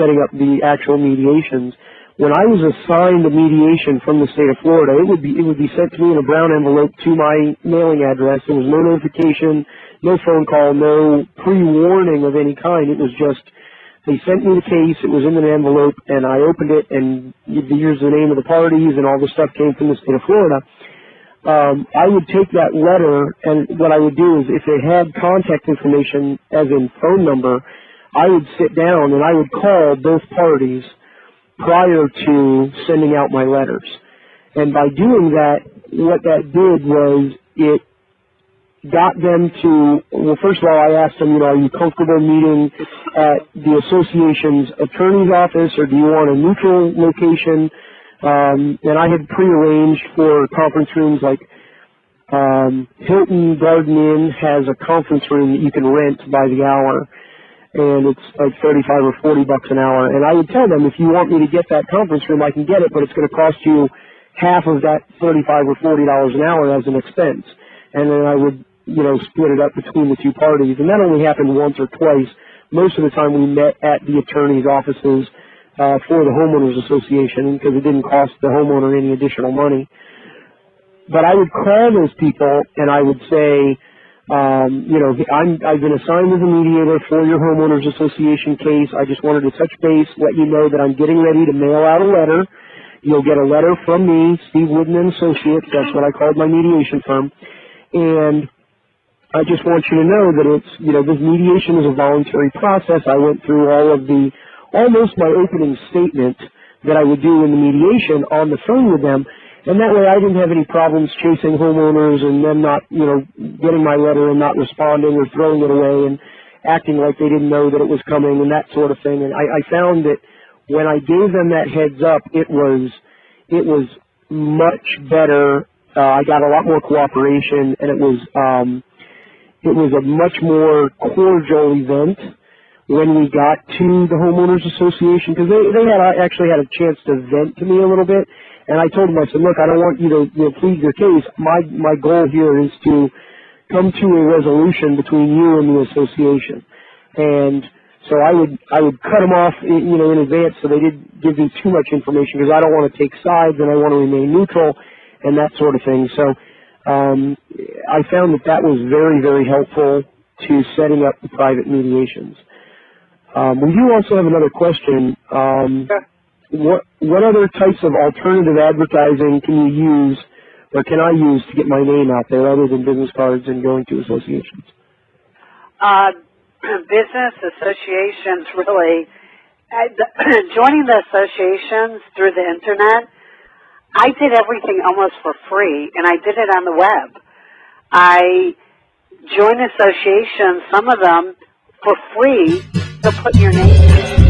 setting up the actual mediations. When I was assigned a mediation from the state of Florida, it would be it would be sent to me in a brown envelope to my mailing address. There was no notification, no phone call, no pre-warning of any kind. It was just they sent me the case. It was in an envelope, and I opened it, and here's the name of the parties, and all the stuff came from the state of Florida. Um, I would take that letter, and what I would do is, if it had contact information, as in phone number, I would sit down and I would call both parties prior to sending out my letters. And by doing that, what that did was it got them to, well, first of all, I asked them, you know, are you comfortable meeting at the association's attorney's office or do you want a neutral location? Um, and I had prearranged for conference rooms like um, Hilton Garden Inn has a conference room that you can rent by the hour and it's like 35 or 40 bucks an hour. And I would tell them, if you want me to get that conference room, I can get it, but it's going to cost you half of that 35 or 40 dollars an hour as an expense. And then I would, you know, split it up between the two parties. And that only happened once or twice. Most of the time we met at the attorney's offices uh, for the homeowners association because it didn't cost the homeowner any additional money. But I would call those people and I would say, um, you know, I'm, I've been assigned as a mediator for your homeowners association case. I just wanted to touch base, let you know that I'm getting ready to mail out a letter. You'll get a letter from me, Steve Woodin and Associates. That's what I called my mediation firm. And I just want you to know that it's, you know, this mediation is a voluntary process. I went through all of the, almost my opening statement that I would do in the mediation on the phone with them. And that way I didn't have any problems chasing homeowners and them not, you know, getting my letter and not responding or throwing it away and acting like they didn't know that it was coming and that sort of thing. And I, I found that when I gave them that heads up, it was, it was much better. Uh, I got a lot more cooperation and it was, um, it was a much more cordial event when we got to the homeowners association because they, they had actually had a chance to vent to me a little bit and I told them I said, look, I don't want you to you know, plead your case. My my goal here is to come to a resolution between you and the association. And so I would I would cut them off, you know, in advance so they didn't give me too much information because I don't want to take sides and I want to remain neutral and that sort of thing. So um, I found that that was very very helpful to setting up the private mediations. Um, we do also have another question. Um, what what other types of alternative advertising can you use or can I use to get my name out there other than business cards and going to associations? Uh, business associations really uh, joining the associations through the internet. I did everything almost for free, and I did it on the web. I joined associations, some of them for free, to put your name.